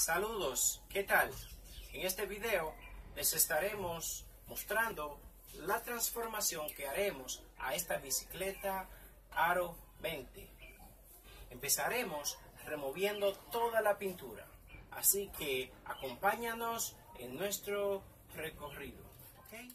Saludos, ¿qué tal? En este video les estaremos mostrando la transformación que haremos a esta bicicleta Aro 20. Empezaremos removiendo toda la pintura, así que acompáñanos en nuestro recorrido. ¿ok?